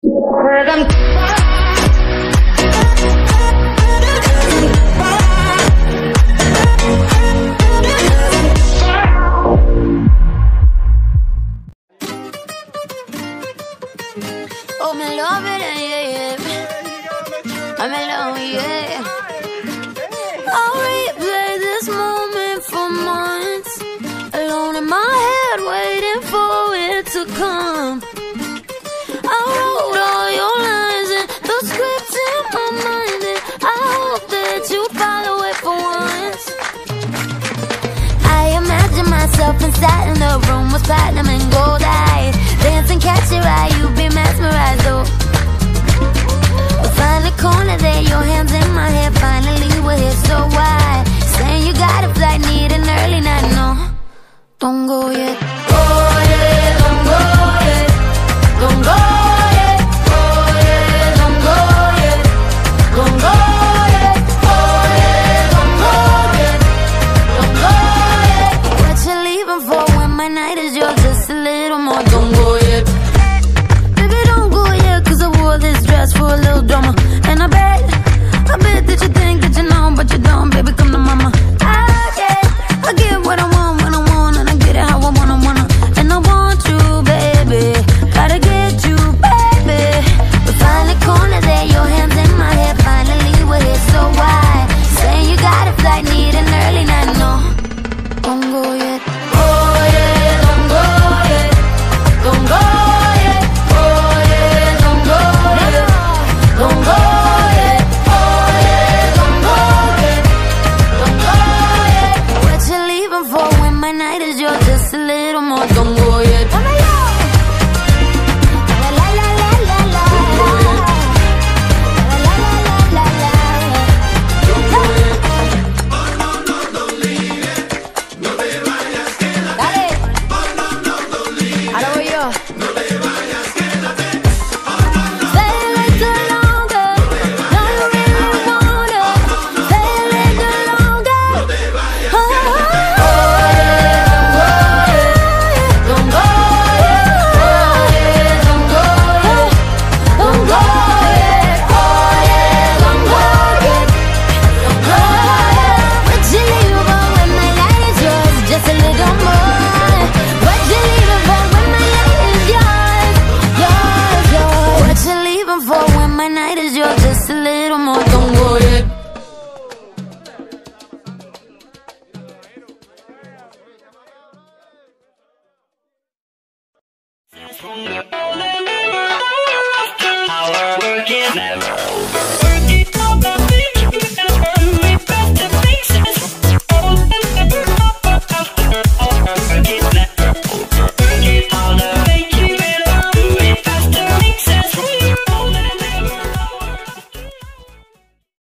Oh, it, yeah, yeah. I'm yeah. I'll replay this moment for months. Alone in my head, waiting for it to come. up inside and the room was platinum and gold I Dance and catch your eye, you be mesmerized, oh. Find the corner there, your hands in my hair, finally Just a little from you.